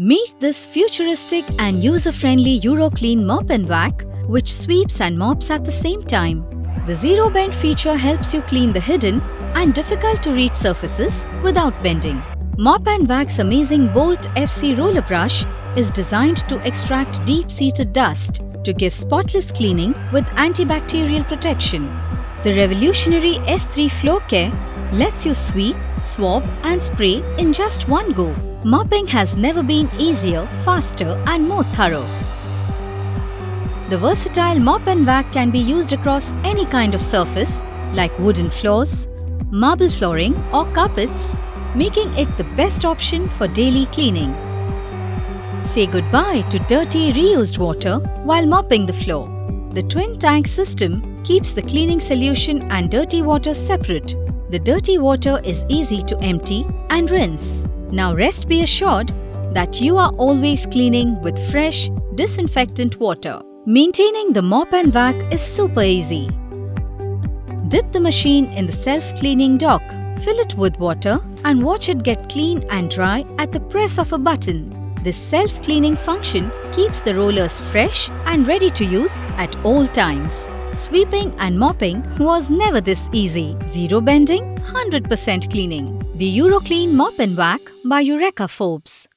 Meet this futuristic and user-friendly Euroclean Mop and Vac which sweeps and mops at the same time. The Zero Bend feature helps you clean the hidden and difficult to reach surfaces without bending. Mop and Vac's amazing Bolt FC roller brush is designed to extract deep-seated dust to give spotless cleaning with antibacterial protection. The revolutionary S3 Floor Care lets you sweep, swab and spray in just one go. Mopping has never been easier, faster and more thorough. The versatile mop and vac can be used across any kind of surface like wooden floors, marble flooring or carpets, making it the best option for daily cleaning. Say goodbye to dirty reused water while mopping the floor. The twin tank system keeps the cleaning solution and dirty water separate. The dirty water is easy to empty and rinse. Now rest be assured that you are always cleaning with fresh, disinfectant water. Maintaining the mop and vac is super easy. Dip the machine in the self-cleaning dock, fill it with water and watch it get clean and dry at the press of a button. This self-cleaning function keeps the rollers fresh and ready to use at all times. Sweeping and mopping was never this easy. Zero bending, 100% cleaning. The Euroclean Mop and Vac by Eureka Forbes.